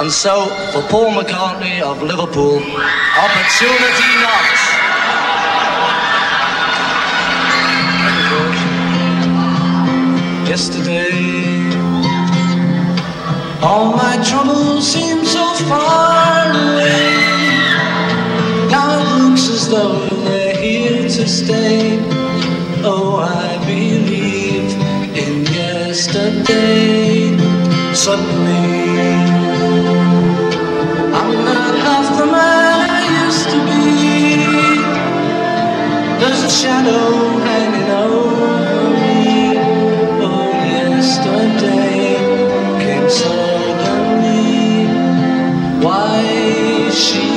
And so, for Paul McCartney of Liverpool, opportunity knocks. Yesterday, all my troubles seem so far away. Now it looks as though they're here to stay. Oh, I believe in yesterday. Suddenly, shadow hanging over me. Oh, yesterday came suddenly. Why she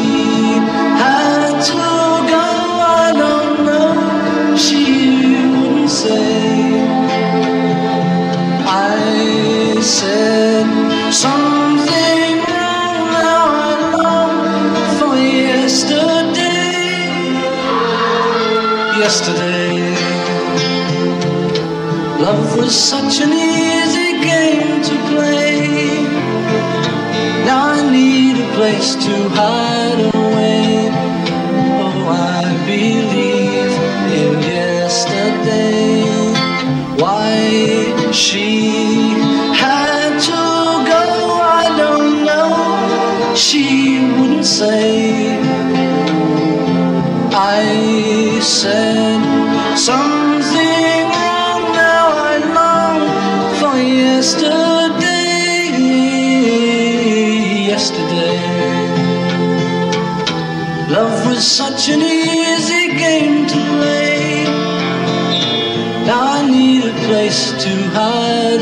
had to go, I don't know. She wouldn't say. I said something wrong. Now I long for yesterday. Yesterday, love was such an easy game to play. Now I need a place to hide away. Oh, I believe in yesterday. Why she I said something wrong. Now I long for yesterday. Yesterday. Love was such an easy game to play. Now I need a place to hide